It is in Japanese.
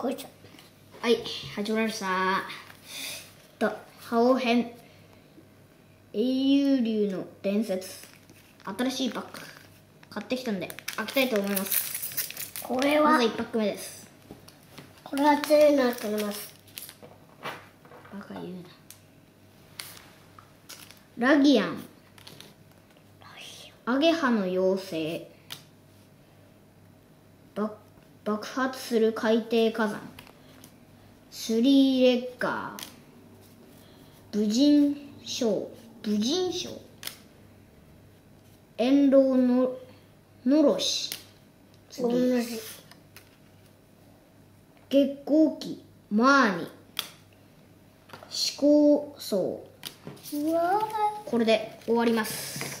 こいはい始まりました。と覇王編。英雄竜の伝説。新しいパック。買ってきたんで開けたいと思います。これは？まず1パック目です。これは強いなと思います。バカ言うな。ラギアン。アゲハの妖精。爆爆発する海底火山。スリーレッガー。武人賞武人賞遠老ののろし。月光期マーニ。思考層これで終わります